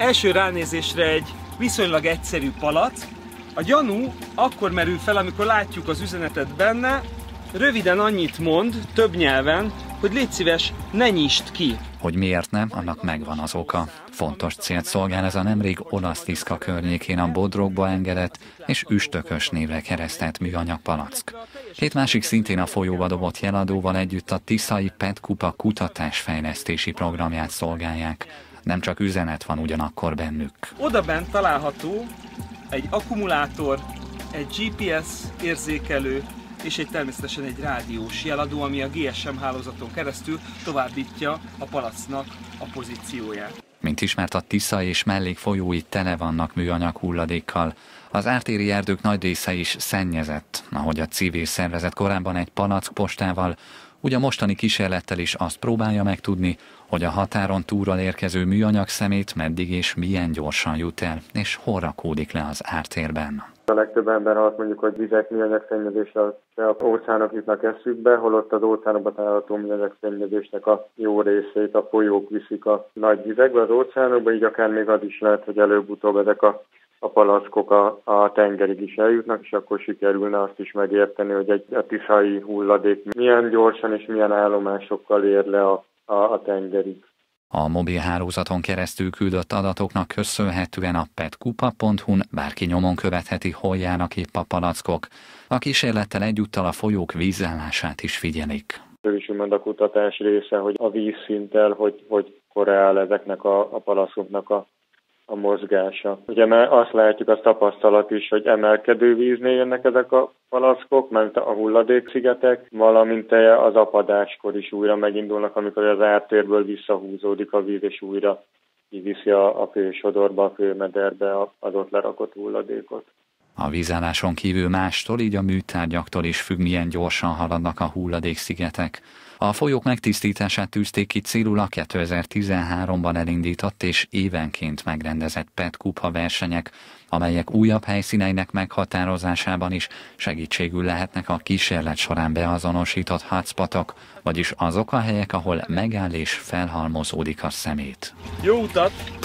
Első ránézésre egy viszonylag egyszerű palack. A gyanú akkor merül fel, amikor látjuk az üzenetet benne, röviden annyit mond, több nyelven, hogy légy szíves, ne nyisd ki. Hogy miért nem, annak megvan az oka. Fontos célt szolgál ez a nemrég olasz tiszka környékén a bodrogba engedett és üstökös névre keresztelt műanyag palack. Két másik szintén a folyóba dobott jeladóval együtt a Tiszai Petkupa kutatásfejlesztési programját szolgálják. Nem csak üzenet van ugyanakkor bennük. Oda bent található egy akkumulátor, egy GPS érzékelő, és egy természetesen egy rádiós jeladó, ami a GSM hálózaton keresztül továbbítja a palacnak a pozícióját. Mint ismert, a Tisza és mellék folyói tele vannak műanyag hulladékkal. Az ártéri erdők nagy része is szennyezett, ahogy a civil szervezet korábban egy palack postával, úgy a mostani kísérlettel is azt próbálja megtudni, hogy a határon túlról érkező műanyag szemét meddig és milyen gyorsan jut el, és hol rakódik le az ártérben. A legtöbb ember azt mondjuk, hogy vizek műanyag szennyezésre az óceánok jutnak eszükbe, holott az óceánokban található műanyag szennyezésnek a jó részét a folyók viszik a nagy vizekbe, az óceánokba, így akár még az is lehet, hogy előbb-utóbb ezek a a palackok a, a tengerig is eljutnak, és akkor sikerülne azt is megérteni, hogy egy a tiszai hulladék milyen gyorsan és milyen állomásokkal ér le a, a, a tengerig. A mobil hálózaton keresztül küldött adatoknak köszönhetően a petkupa.hu-n bárki nyomon követheti, hol járnak épp a palackok. A kísérlettel egyúttal a folyók vízállását is figyelik. Ez is a kutatás része, hogy a vízszinttel, hogy, hogy korreál ezeknek a, a palackoknak a a mozgása. Ugye mert azt látjuk, az tapasztalat is, hogy emelkedő víznél jönnek ezek a palackok, mert a hulladékszigetek, valamint az apadáskor is újra megindulnak, amikor az ártérből visszahúzódik a víz, és újra kiviszi a, a fősodorba, a főmederbe az ott lerakott hulladékot. A vízálláson kívül mástól, így a műtárgyaktól is függ, milyen gyorsan haladnak a hulladékszigetek. A folyók megtisztítását tűzték ki célul a 2013-ban elindított és évenként megrendezett PET kupa versenyek, amelyek újabb helyszíneinek meghatározásában is segítségül lehetnek a kísérlet során beazonosított hotspotok, vagyis azok a helyek, ahol megáll és felhalmozódik a szemét. Jó utat!